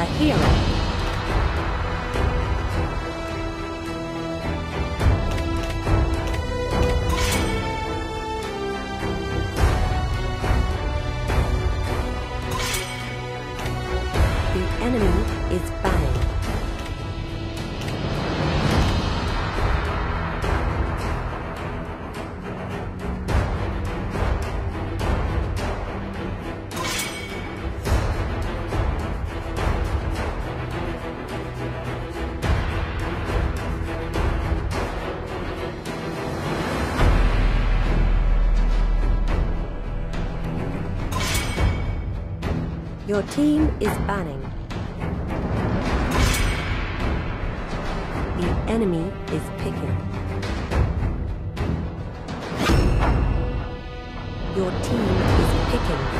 a hero. Your team is banning. The enemy is picking. Your team is picking.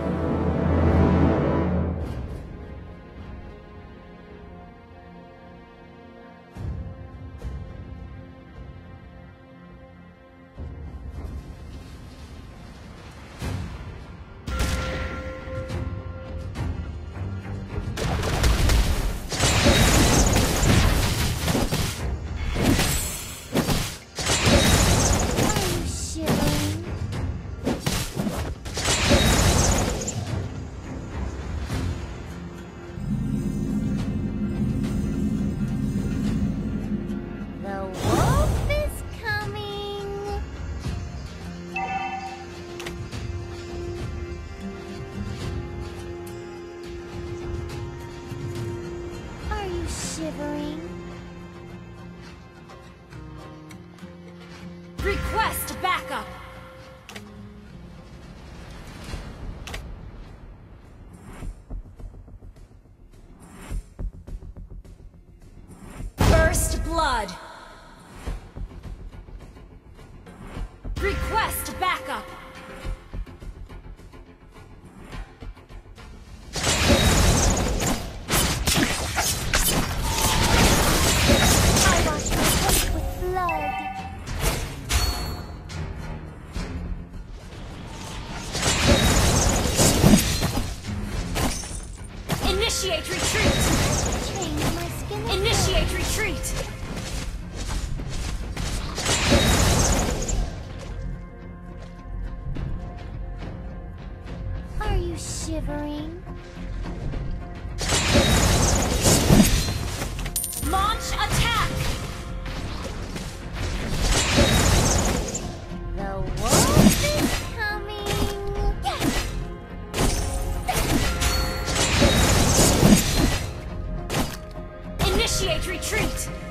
Initiate retreat!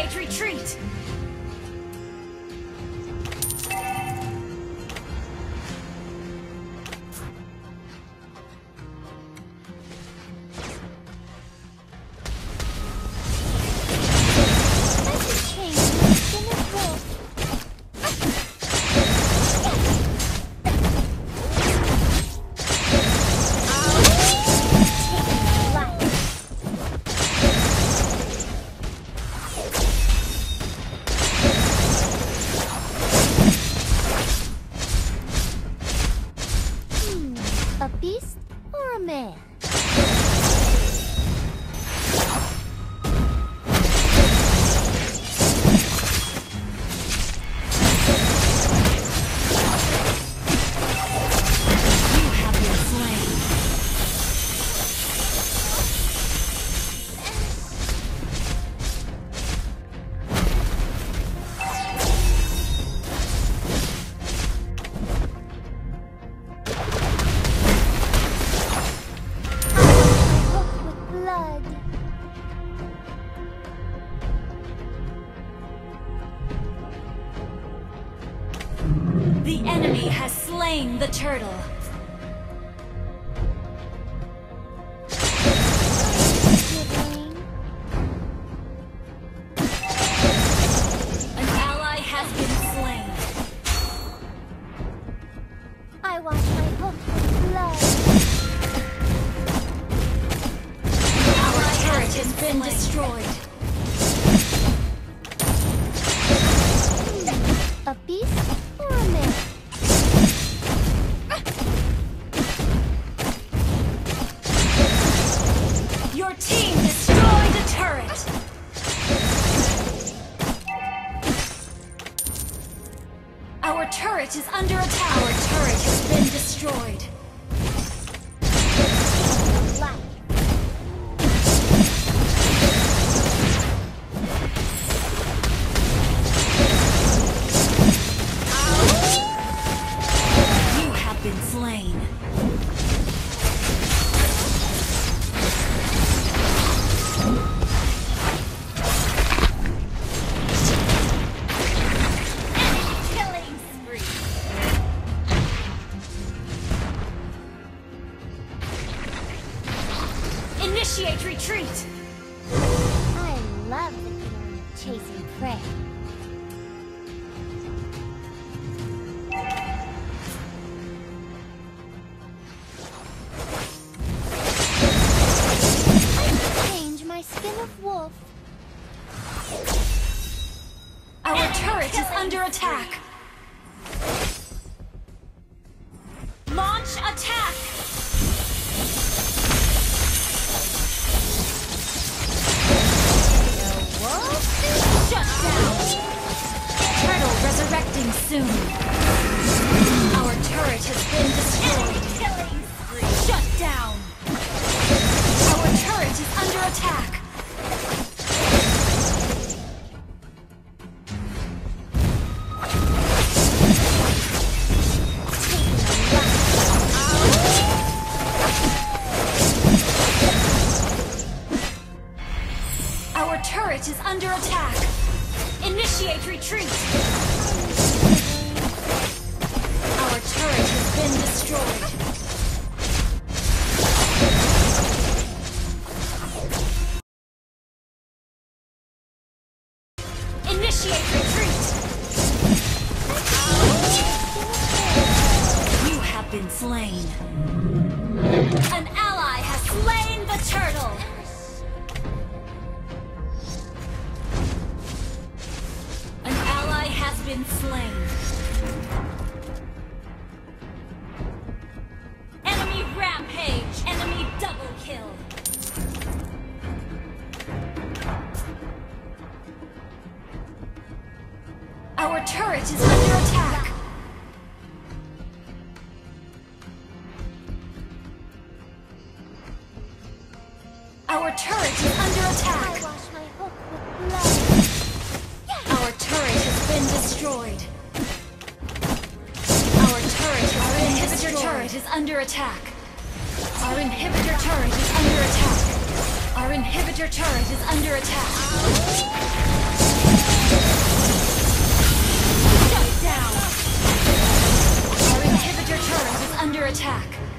Engage retreat! A beast or a man? The enemy has slain the turtle. Is under attack. Our turret has been destroyed. Initiate retreat. I love the feeling of chasing prey. Soon. Our turret has been destroyed. Shut down. Our turret is under attack. Initiate retreat. You have been slain. An ally has slain the turtle. An ally has been slain. Enemy rampage! Enemy double kill! Our turret is under attack! Our turret is under attack! wash my hook with blood. Our turret has been destroyed. Our turret, our inhibitor turret is under attack. Our inhibitor turret is under attack. Our inhibitor turret is under attack. Under attack.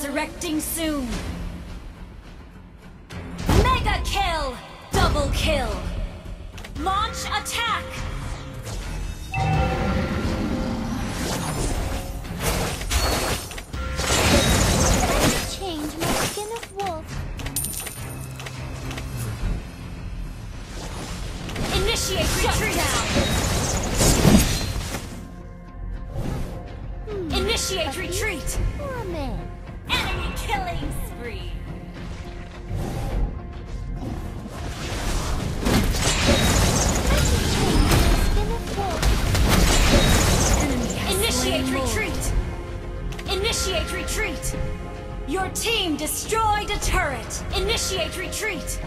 resurrecting soon. Mega kill! Double kill! Launch attack! Change my skin of wolf. Initiate retreat! Hmm. Initiate retreat! Man. Initiate retreat! Initiate retreat! Your team destroyed a turret! Initiate retreat!